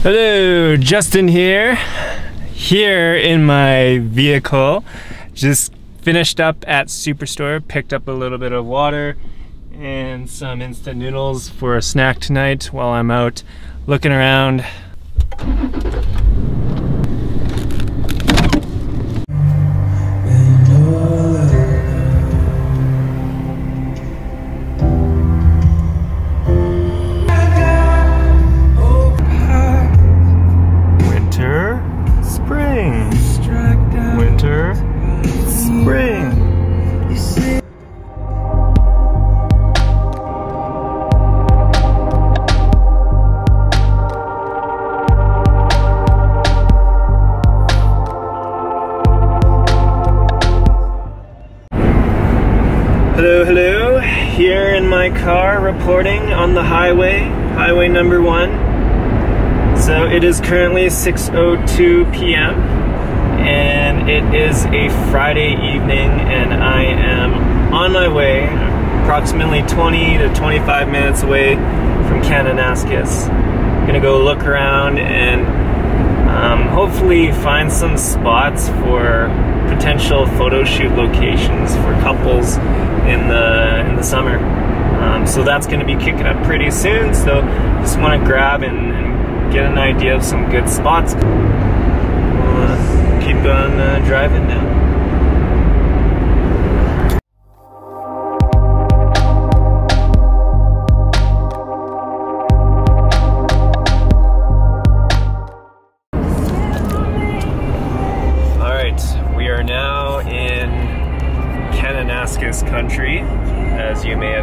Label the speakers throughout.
Speaker 1: Hello, Justin here. Here in my vehicle. Just finished up at Superstore, picked up a little bit of water and some instant noodles for a snack tonight while I'm out looking around. Car reporting on the highway, highway number one. So it is currently 6.02 p.m. and it is a Friday evening and I am on my way approximately 20 to 25 minutes away from Kananaskis. Gonna go look around and um, hopefully find some spots for potential photo shoot locations for couples in the in the summer. Um, so that's going to be kicking up pretty soon. So just want to grab and, and, get an idea of some good spots. We'll uh, keep on uh, driving now.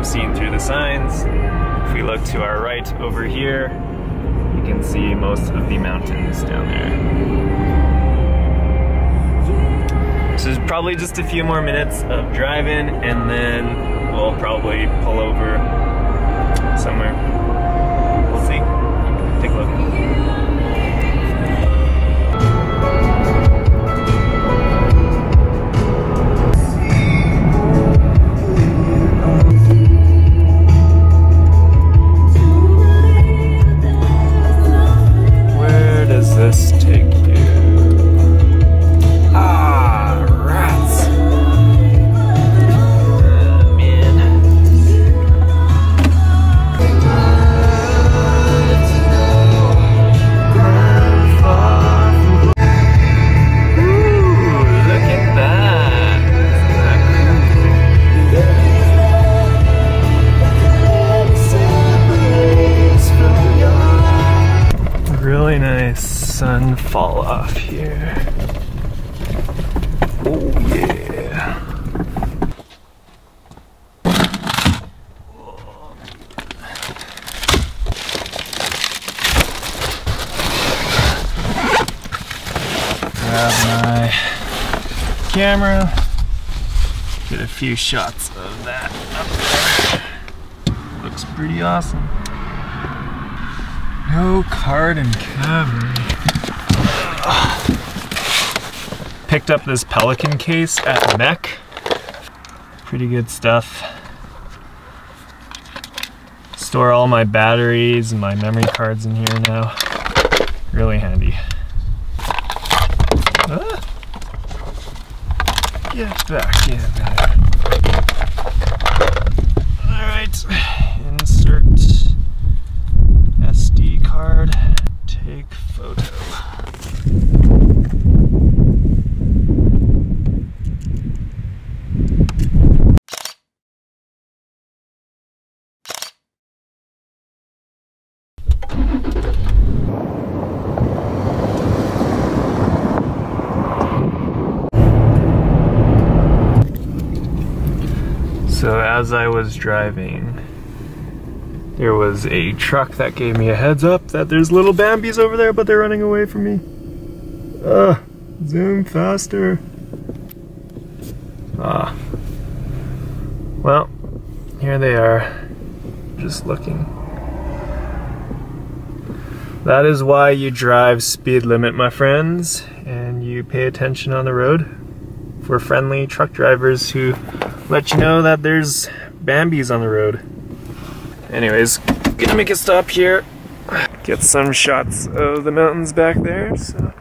Speaker 1: Seen through the signs. If we look to our right over here, you can see most of the mountains down there. So there's probably just a few more minutes of driving and then we'll probably pull over somewhere. Camera. Get a few shots of that. Looks pretty awesome. No carbon cover. Picked up this Pelican case at MEC. Pretty good stuff. Store all my batteries and my memory cards in here now. Really handy. Ah. Get back. In there. Alright, insert SD card, take photo. So as I was driving, there was a truck that gave me a heads up that there's little Bambis over there, but they're running away from me. Ugh, zoom faster. Ah. Well, here they are, just looking. That is why you drive speed limit, my friends, and you pay attention on the road for friendly truck drivers who let you know that there's Bambis on the road. Anyways, gonna make a stop here. get some shots of the mountains back there. So.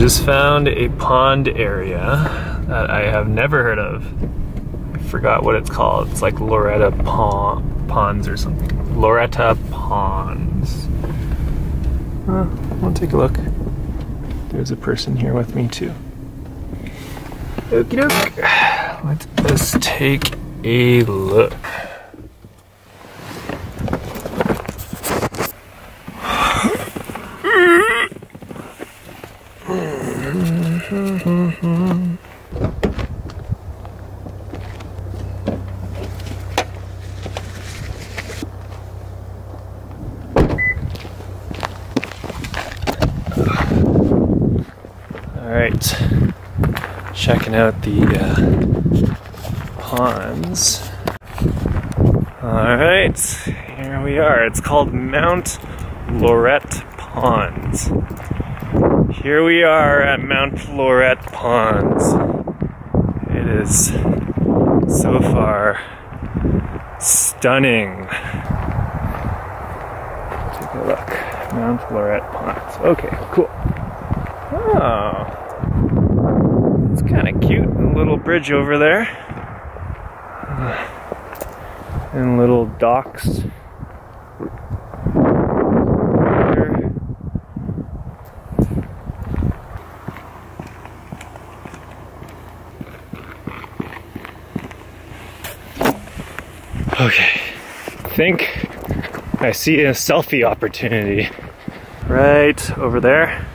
Speaker 1: Just found a pond area that I have never heard of. I forgot what it's called. It's like Loretta Pond, Ponds or something. Loretta Ponds. Uh, I'll take a look. There's a person here with me too. Okie doke. Let us take a look. All right, checking out the uh, ponds. All right, here we are. It's called Mount Lorette Ponds. Here we are at Mount Lorette Ponds. It is so far stunning. Take a look. Mount Lorette Ponds. Okay, cool. Oh. Kind of cute. Little bridge over there. And little docks. Okay. I think I see a selfie opportunity right over there.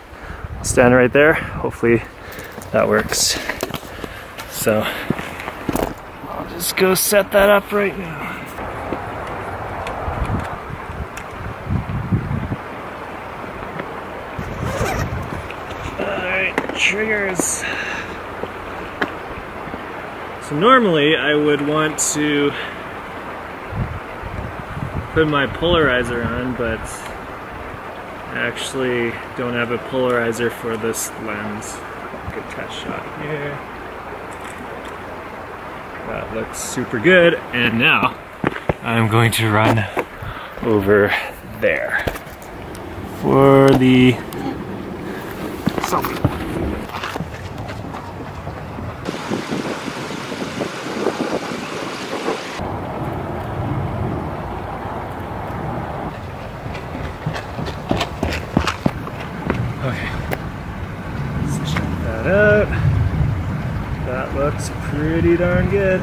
Speaker 1: I'll stand right there. Hopefully that works. So I'll just go set that up right now. Alright, triggers. So normally I would want to put my polarizer on, but I actually don't have a polarizer for this lens. Good test shot here. That looks super good. And now I'm going to run over there for the selfie. Okay. Let's check that out. That looks pretty darn good.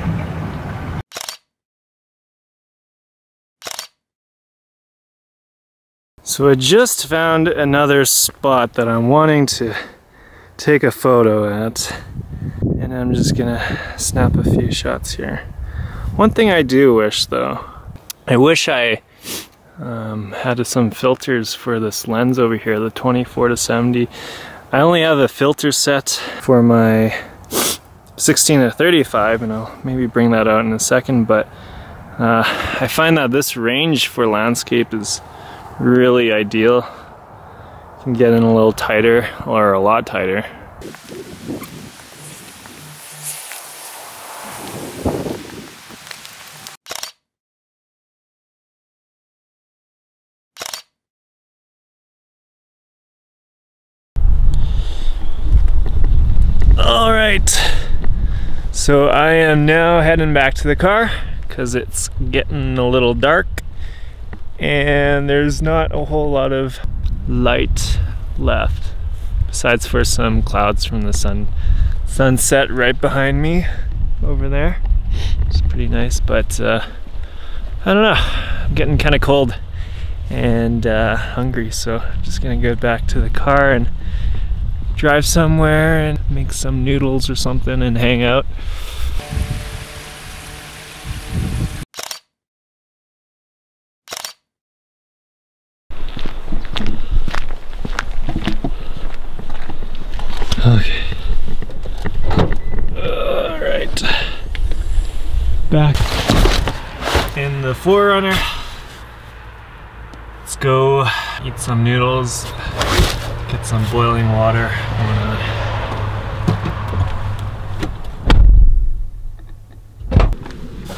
Speaker 1: So I just found another spot that I'm wanting to take a photo at. And I'm just gonna snap a few shots here. One thing I do wish though, I wish I um, had some filters for this lens over here, the 24 to 70. I only have a filter set for my 16 to 35 and I'll maybe bring that out in a second but uh, I find that this range for landscape is really ideal. You can get in a little tighter or a lot tighter. All right. So I am now heading back to the car because it's getting a little dark and there's not a whole lot of light left besides for some clouds from the sun sunset right behind me over there. It's pretty nice, but uh, I don't know. I'm getting kind of cold and uh, hungry, so I'm just gonna go back to the car and drive somewhere and make some noodles or something and hang out. Okay. All right. Back in the 4Runner. Let's go eat some noodles, some boiling water.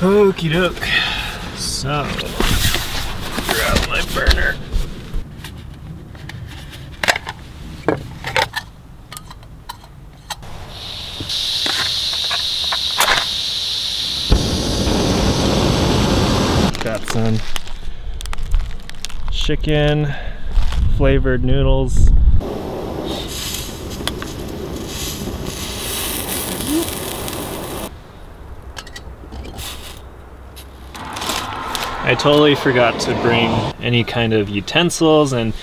Speaker 1: Okie doke. So, grab my burner. Got some chicken flavored noodles. I totally forgot to bring any kind of utensils and